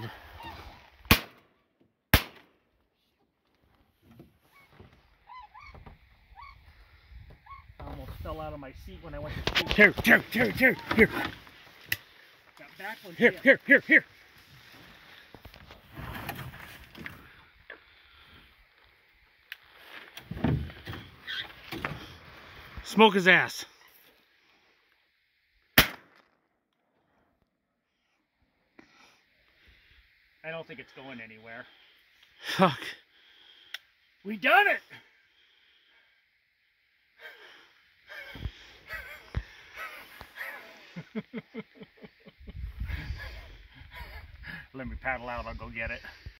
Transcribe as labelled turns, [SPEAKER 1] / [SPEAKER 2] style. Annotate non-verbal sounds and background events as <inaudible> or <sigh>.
[SPEAKER 1] Get.
[SPEAKER 2] I almost fell out of my seat when I went to shoot.
[SPEAKER 1] Here, here, here, here, here,
[SPEAKER 2] Got back one
[SPEAKER 1] here, here, here, here. Smoke his ass.
[SPEAKER 2] I don't think it's going anywhere.
[SPEAKER 1] Fuck.
[SPEAKER 2] We done it! <laughs> Let me paddle out, I'll go get it.